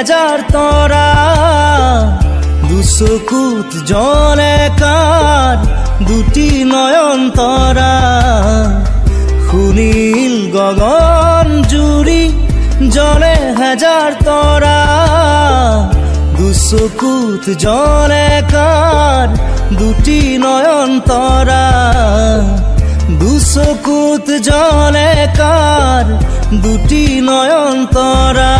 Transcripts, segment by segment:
হেজাৰ তৰা দুচকুত জনে কাৰ দুটি নয়ন তৰা সুনীল গগন জুৰি জনে হেজাৰ তৰা দুচকুত জনে কাৰ দুটি নয়ন তৰা দুচকুত জলে কাৰ দুটি নয়ন তৰা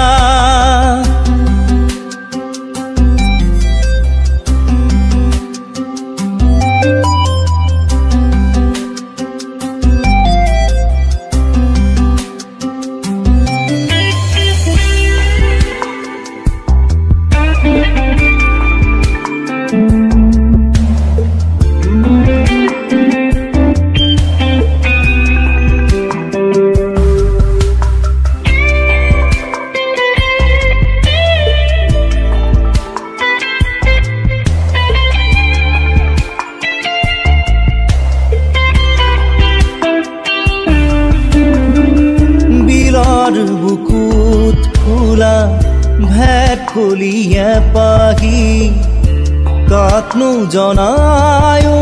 জনায়ো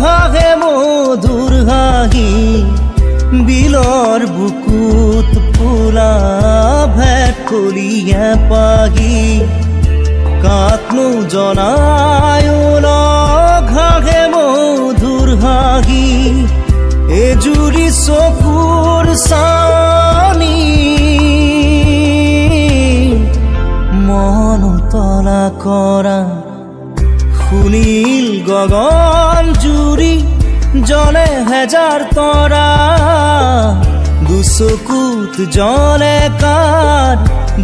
ঘাহে মধুৰ হাঁহি বিলৰ বুকুত ফুলা ভেট কলিয়ে পাহি। কাকনো জনায়ো ঘাহে মধুৰ হাঁহি এজুৰি চকুৰ চানি। মন তলা কৰা সুনীল গগন জুৰি জলে হেজাৰ তৰা। দুচকুত জলে কাৰ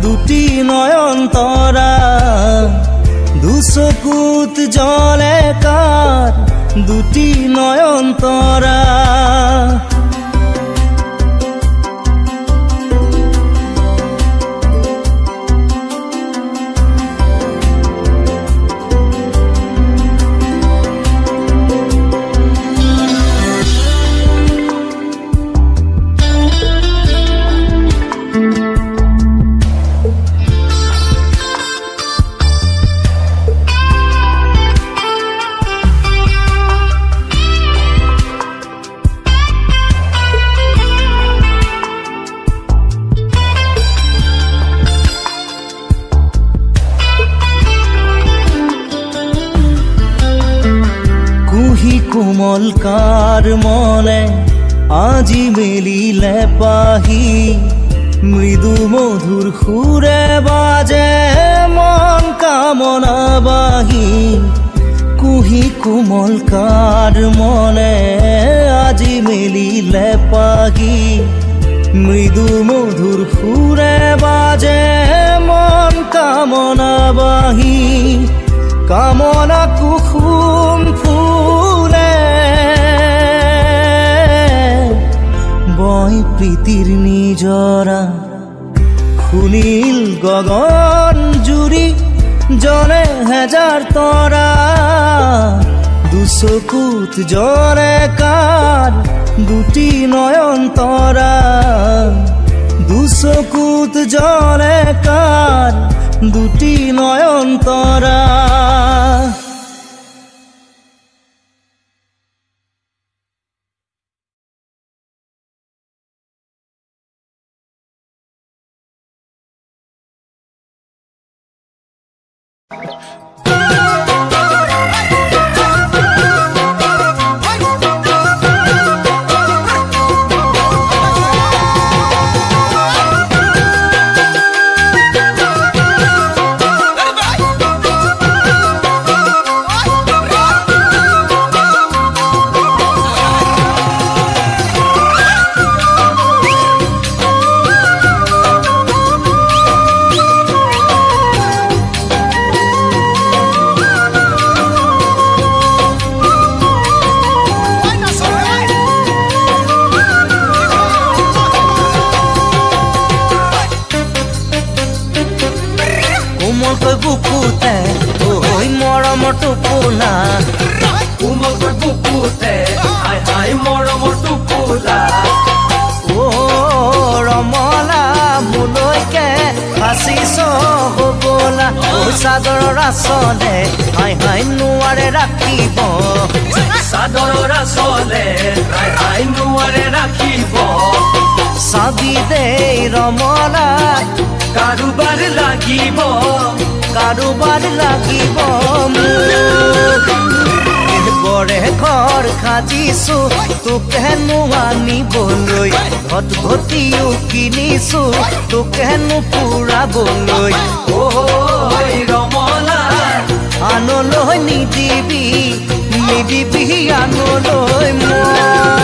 দুটি নয়ন তৰা। দুচকুত জলে কাৰ দুটি নয়ন তৰা। মনে আজি মেলিলে পাহি মৃদু মধুৰ সুৰে বাজে মন কামনা বাহি কুহি কোমল কাৰ মনে আজি মেলিলে পাহি মৃদু মধুৰ সুৰে বাজে মন কামনা বাহি কামনা কুসুম ফুলে বই প্ৰীতিৰ নিজৰা সুনীল গগন জুৰি জলে হেজাৰ তৰা দুচকুত জলে কাৰ দুটি নয়ন তৰা দুচকুত জলে কাৰ দুটি নয়ন তৰা নাচিছ হবলা চাদৰ ৰাচলে হাই হাই নোৱাৰে ৰাখিব চাদৰ ৰাচলে হাই হাই নোৱাৰে ৰাখিব চাবি দে ৰমলা কাৰোবাৰ লাগিব কাৰোবাৰ লাগিব মোৰ বৰে ঘৰ সাজিছো তোক হেনো আনিবলৈ ঘট ঘটিও কিনিছো তোক হেনো ফুৰাবলৈ ৰমলা আনলৈ নিদিবি নিদিবি আনলৈ মই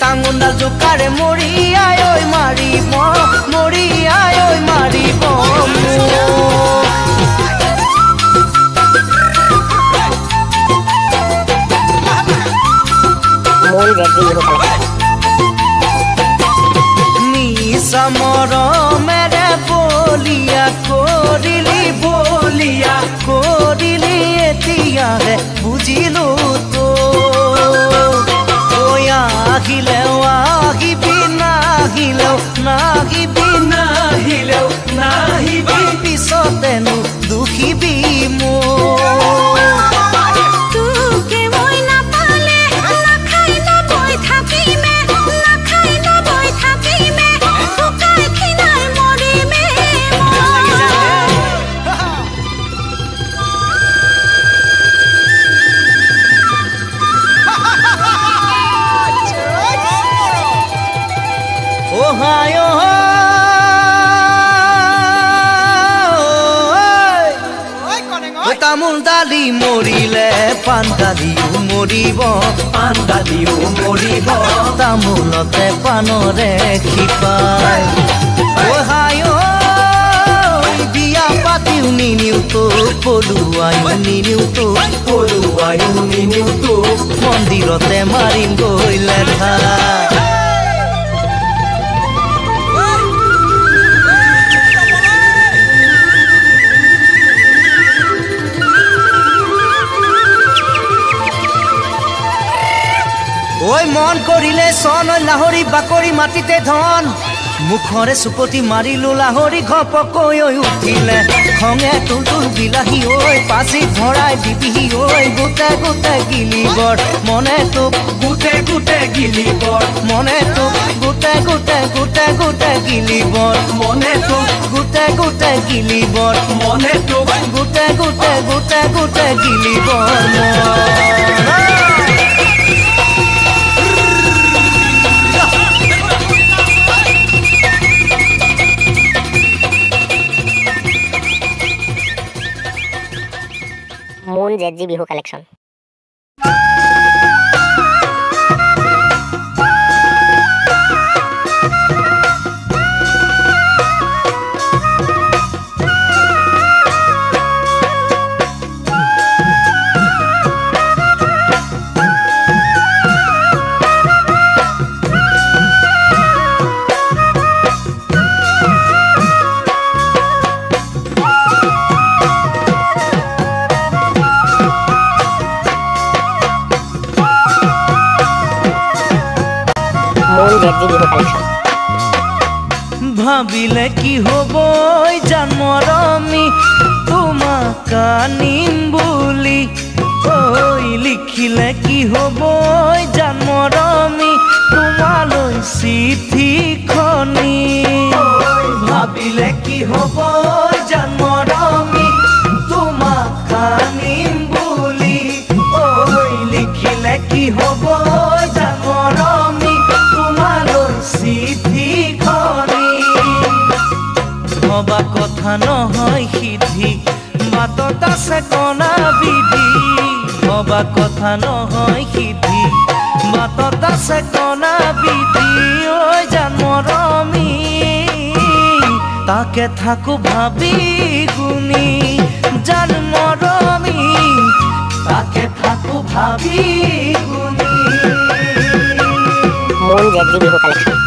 টাঙোনাল জোকাৰে মৰি ঐ মাৰিব মৰি ঐ মাৰিব নিচা মৰমেৰে বলিয়া কৰিলি বলিয়া কৰিলি এতিয়াহে বুজিলো নাহিলেও নাহিবি নাহিলেও নাহিবি। পিছতেনো দুখিবি মৰিলে পাণ দালিও মৰিব পাণ্ডালিও মৰিব তামোলতে পাণৰে অহাই বিয়া পাতিও নিনিও তো পলুৱাইও নিনিও তো পৰুৱাইও নিনিও তোক মন্দিৰতে মাৰিম গৈ লেঠা। মন কৰিলে চন লাহৰি বাকৰি মাটিতে ধন। মুখৰে চুপতি মাৰিলো লাহৰি ঘপকৈ উঠিলে। খঙে তুল তুল বিলাহী ঐ পাচি ভৰাই দিবিহি ঐ। গোটে গোটে গিলিবৰ মনে তোক গোটে গোটে গিলিবৰ মনে তোক গোটে গোটে গোটে গোটে গিলিবৰ মনে তোক গোটে গোটে গিলিবৰ মনে তোক গোটে গোটে গোটে গোটে গিলিবৰ মন। মূল জেজি বিহু কালেকশ্যন হ'ব হ'ব জানমৰমি তোমালৈ চিঠিখনি ভাবিলে কি হ'ব জানমৰমি তোমাক আনিম বুলি। ঐ লিখিলে কি হ'ব জানমৰমি তোমালৈ চিঠিখনি ভবা কথা নহয় সিদ্ধি বাটত আছে কণা বিধি ভবা কথা নহয় সিদ্ধি বাটত আছে কণা বিধি, ঐ জানমৰমি তাকে থাকো ভাবি গুণি জানমৰমি তাকে থাকো ভাবি গুণি। মোন জেদ বিহু কালেকশ্যন।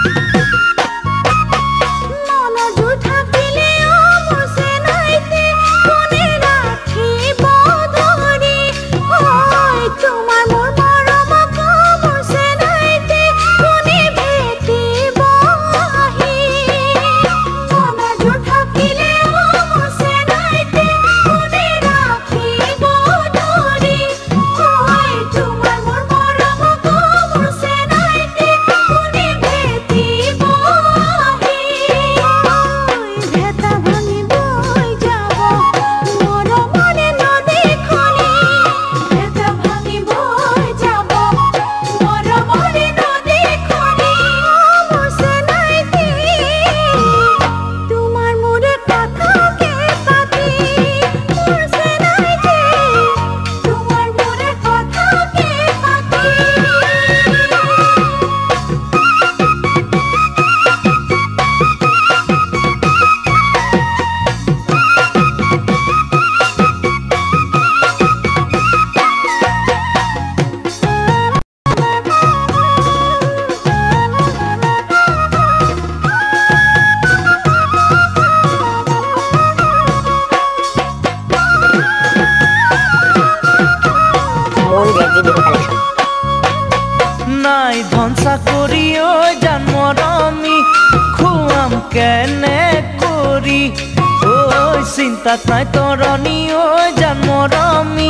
ধন চাকৰি ঐ জানমৰমি খুৱাম কেনে কৰি ঐ চিন্তাত নাই তৰণি ঐ জানমৰমি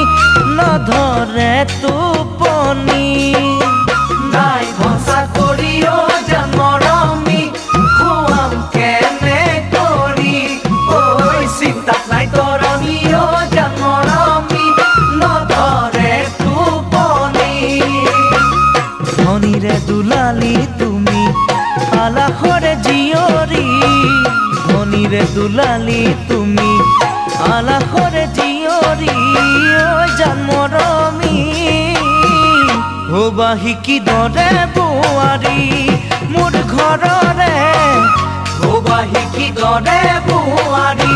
নধৰে টোপনি। রে দুলালি, তুমি আলা করে জিয়রি ওই ও বাহি কি দরে বোৱাৰী মোৰ ঘৰৰে বাহি কি দরে বুয়ারি।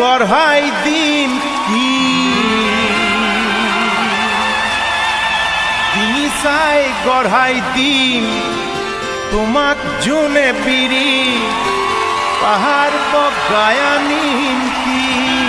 গড়াই দিন কি? দিনই চাই গড়াই দিন। তোমাক জুনে পিড়ি পাহাড় বগায়ানি কি?